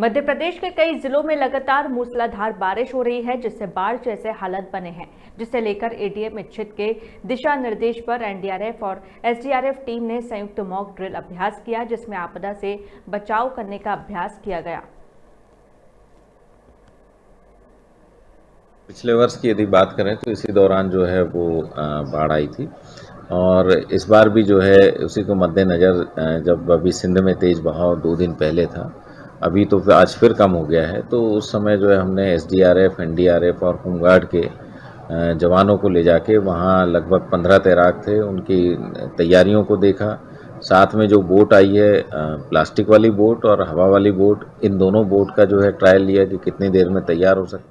मध्य प्रदेश के कई जिलों में लगातार मूसलाधार बारिश हो रही है, जिससे बाढ़ जैसे हालत बने हैं, जिसे लेकर एडीएम इच्छित के दिशा निर्देश पर एनडीआरएफ और एसडीआरएफ टीम ने संयुक्त मॉक ड्रिल अभ्यास किया, जिसमें आपदा से बचाव करने का अभ्यास किया गया। पिछले वर्ष की यदि बात करें तो इसी दौरान जो है वो बाढ़ आई थी। और इस बार भी जो है, उसी को मद्देनज़र जब अभी सिंध में तेज़ बहाव दो दिन पहले था अभी तो आज फिर कम हो गया है तो उस समय जो है हमने S D R F N D R F और होमगार्ड के जवानों को ले जाके वहाँ लगभग पंद्रह तैराक थे, उनकी तैयारियों को देखा। साथ में जो बोट आई है प्लास्टिक वाली बोट और हवा वाली बोट, इन दोनों बोट का जो है ट्रायल लिया कि कितनी देर में तैयार हो सकती